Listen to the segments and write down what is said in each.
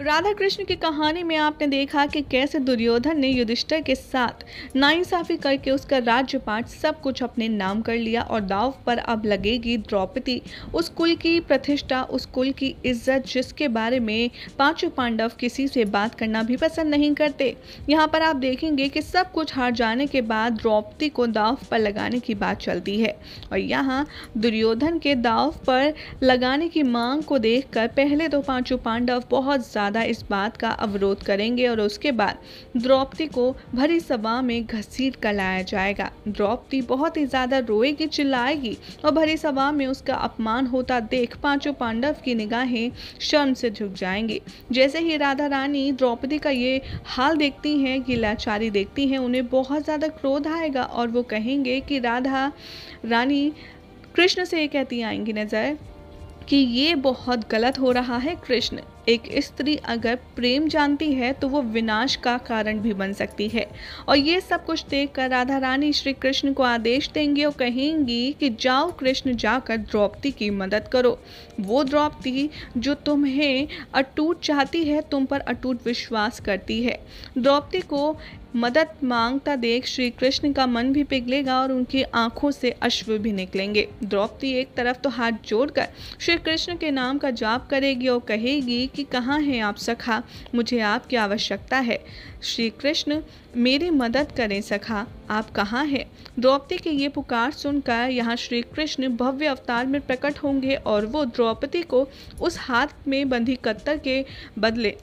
राधा कृष्ण की कहानी में आपने देखा कि कैसे दुर्योधन ने युधिष्ठर के साथ नाइंसाफी करके उसका राज्यपाठ सब कुछ अपने नाम कर लिया और दाव पर अब लगेगी द्रौपदी। उस कुल की प्रतिष्ठा, उस कुल की इज़्ज़त जिसके बारे में पाँचों पांडव किसी से बात करना भी पसंद नहीं करते। यहाँ पर आप देखेंगे कि सब कुछ हार जाने के बाद द्रौपदी को दाव पर लगाने की बात चलती है और यहाँ दुर्योधन के दाव पर लगाने की मांग को देखकर पहले तो पाँचों पांडव बहुत ज़्यादा ज़्यादा इस बात का अवरोध करेंगे और उसके बाद द्रौपदी को भरी सभा में घसीट कर लाया जाएगा। द्रौपदी बहुत ही ज़्यादा रोएगी, चिल्लाएगी और भरी सभा में उसका अपमान होता देख पाँचों पांडव की निगाहें शर्म से झुक जाएँगी। जैसे ही राधा रानी द्रौपदी का ये हाल देखती हैं कि लाचारी देखती हैं, उन्हें बहुत ज़्यादा क्रोध आएगा और वो कहेंगे कि राधा रानी, कृष्ण से ये कहती आएँगी नज़र कि ये बहुत गलत हो रहा है कृष्ण। एक स्त्री अगर प्रेम जानती है तो वो विनाश का कारण भी बन सकती है। और ये सब कुछ देखकर राधा रानी श्री कृष्ण को आदेश देंगी और कहेंगी कि जाओ कृष्ण जाकर द्रौपदी की मदद करो। वो द्रौपदी जो तुम्हें अटूट चाहती है, तुम पर अटूट विश्वास करती है। द्रौपदी को मदद माँगता देख श्री कृष्ण का मन भी पिघलेगा और उनकी आँखों से अश्व भी निकलेंगे। द्रौपदी एक तरफ़ तो हाथ जोड़कर श्री कृष्ण के नाम का जाप करेगी और कहेगी कि कहाँ हैं आप सखा? मुझे आपकी आवश्यकता है। श्री कृष्ण, मेरी मदद करें सखा, आप कहाँ हैं? द्रौपदी की ये पुकार सुनकर यहाँ श्री कृष्ण भव्य अवतार में प्रकट होंगे और वो द्रौपदी को उस हाथ में बंधी कत्तर के बदले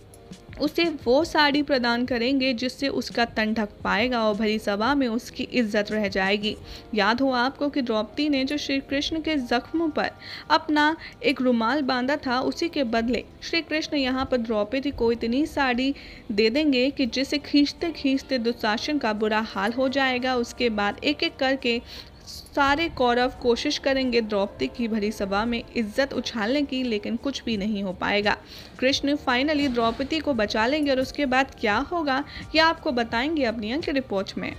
उसे वो साड़ी प्रदान करेंगे जिससे उसका तन ढक पाएगा और भरी सभा में उसकी इज़्ज़त रह जाएगी। याद हो आपको कि द्रौपदी ने जो श्री कृष्ण के जख्मों पर अपना एक रुमाल बांधा था, उसी के बदले श्री कृष्ण यहाँ पर द्रौपदी को इतनी साड़ी दे देंगे कि जिसे खींचते खींचते दुशासन का बुरा हाल हो जाएगा। उसके बाद एक एक करके सारे कौरव कोशिश करेंगे द्रौपदी की भरी सभा में इज़्ज़त उछालने की, लेकिन कुछ भी नहीं हो पाएगा। कृष्ण फाइनली द्रौपदी को बचा लेंगे और उसके बाद क्या होगा, यह आपको बताएँगे अपनी अंक रिपोर्ट में।